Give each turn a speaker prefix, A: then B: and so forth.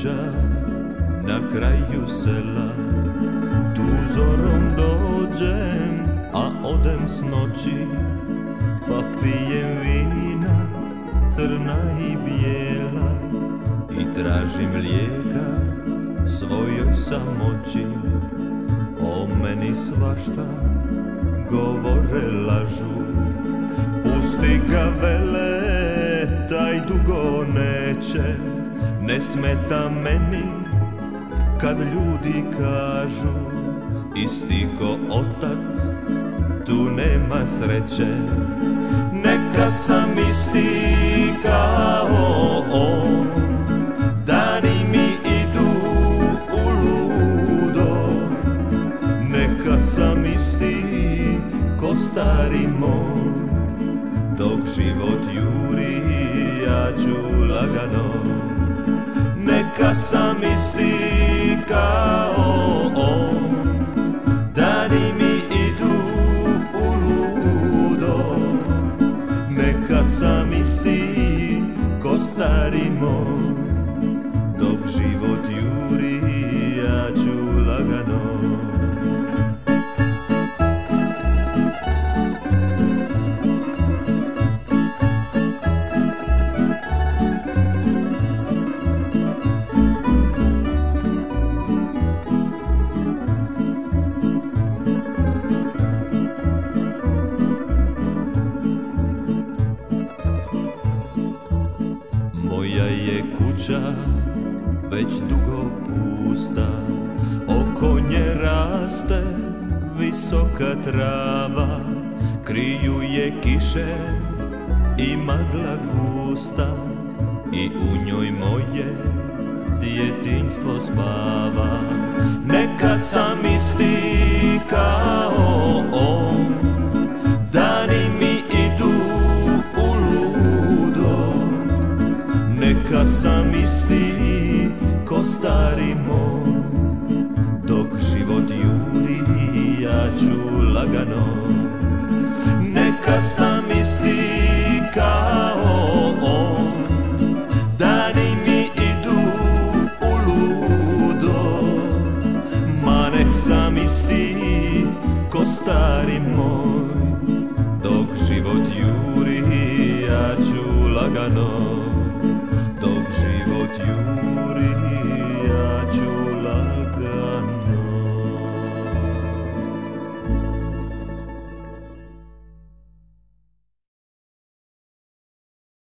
A: kuća na kraju sela. Tu zorom dođem, a odem s noći Pa pijem vina, crna i bijela I tražim lijeka svojoj samoći. O meni svašta govore lažu. Pusti ga vele, Ne smeta meni kad ljudi kažu Isti ko otac, tu nema sreće. Neka sam isti kao on Dani mi idu u ludo. Neka sam isti ko stari moj Dok život juri ja ću lagano Sam isti kao on Dani mi idu u ludo. Neka sam isti ko stari moj Moja je kuća već dugo pusta. Oko nje raste visoka trava. Kriju je kiše i magla gusta. I u njoj moje djetinjstvo spava. Neka sam isti kao on Neka sam isti ko stari moj. Dok život juri ja ću lagano. Neka sam isti kao on. Dani mi idu u ludo. Ma nek sam isti ko stari moj. Dok život juri ja ću lagano